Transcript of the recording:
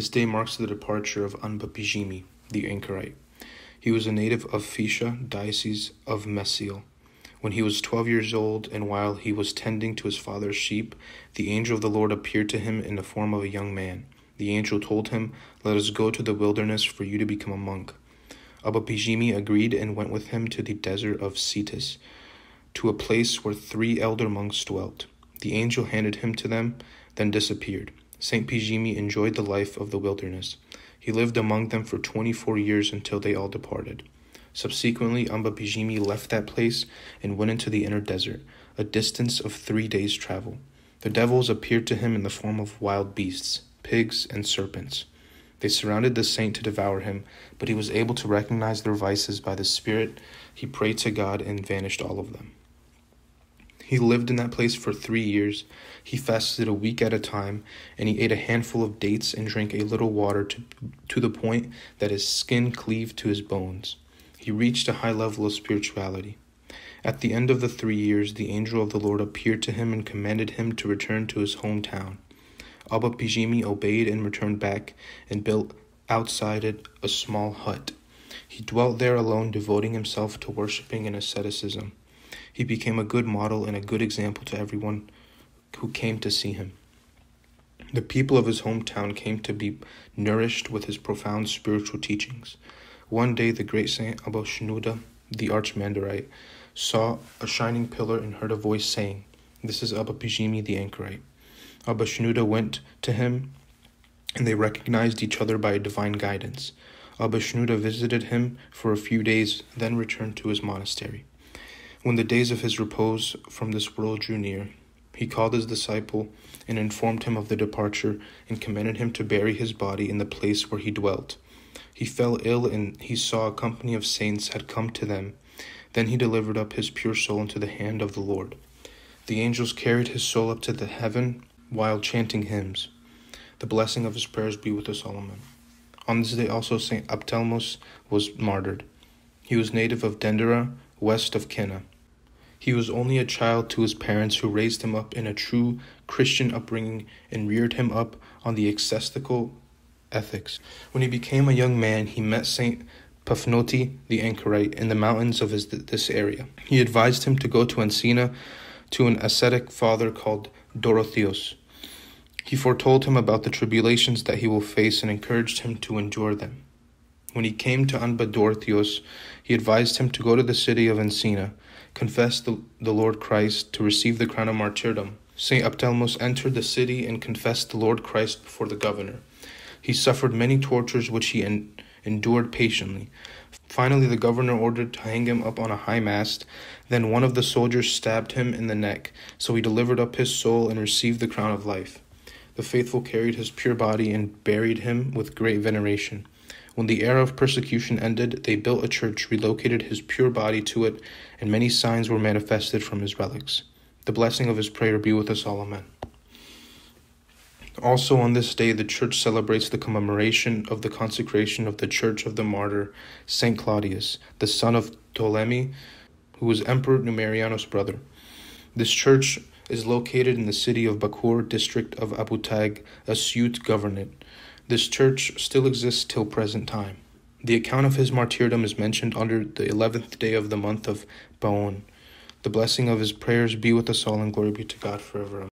This day marks the departure of Anba Pijimi, the anchorite. He was a native of Phoecia, diocese of Messiel. When he was twelve years old, and while he was tending to his father's sheep, the angel of the Lord appeared to him in the form of a young man. The angel told him, Let us go to the wilderness for you to become a monk. Abba Pijimi agreed and went with him to the desert of Scetis, to a place where three elder monks dwelt. The angel handed him to them, then disappeared. Saint Pijimi enjoyed the life of the wilderness. He lived among them for twenty four years until they all departed. Subsequently, Anba Pijimi left that place and went into the inner desert, a distance of three days' travel. The devils appeared to him in the form of wild beasts, pigs, and serpents. They surrounded the saint to devour him, but he was able to recognize their vices by the Spirit. He prayed to God and vanished all of them. He lived in that place for three years. He fasted a week at a time, and he ate a handful of dates and drank a little water to, to the point that his skin cleaved to his bones. He reached a high level of spirituality. At the end of the three years, the angel of the Lord appeared to him and commanded him to return to his hometown. Abba Pijimi obeyed and returned back and built outside it a small hut. He dwelt there alone, devoting himself to worshiping and asceticism. He became a good model and a good example to everyone who came to see him. The people of his hometown came to be nourished with his profound spiritual teachings. One day, the great Saint Abba Shenouda, the Archimandrite, saw a shining pillar and heard a voice saying, This is Abba Pijimi the anchorite. Abba Shenouda went to him, and they recognized each other by divine guidance. Abba Shenouda visited him for a few days, then returned to his monastery. When the days of his repose from this world drew near, he called his disciple and informed him of the departure and commanded him to bury his body in the place where he dwelt. He fell ill and he saw a company of saints had come to them. Then he delivered up his pure soul into the hand of the Lord. The angels carried his soul up to the heaven while chanting hymns. The blessing of his prayers be with us amen. On this day also Saint Abtelmaos was martyred. He was native of Dendera, west of Qena. He was only a child to his parents who raised him up in a true Christian upbringing and reared him up on the ascetical ethics. When he became a young man, he met Saint Paphnoti the anchorite in the mountains of his, this area. He advised him to go to Encina to an ascetic father called Dorotheos. He foretold him about the tribulations that he will face and encouraged him to endure them. When he came to Anba Dorotheos, he advised him to go to the city of Encina confess the, the Lord Christ to receive the crown of martyrdom. St. Abtelmaos entered the city and confessed the Lord Christ before the governor. He suffered many tortures which he en- endured patiently. Finally, the governor ordered to hang him up on a high mast. Then one of the soldiers stabbed him in the neck, so he delivered up his soul and received the crown of life. The faithful carried his pure body and buried him with great veneration. When the era of persecution ended, they built a church, relocated his pure body to it, and many signs were manifested from his relics. The blessing of his prayer be with us all. Amen. Also, on this day, the church celebrates the commemoration of the consecration of the church of the martyr Saint Claudius, the son of Ptolemy, who was Emperor Numerianus' brother. This church is located in the city of Bakour, district of Abu Taig, Asyut Governorate. This church still exists till present time. The account of his martyrdom is mentioned under the eleventh day of the month of Baon. The blessing of his prayers be with us all, and glory be to God forever.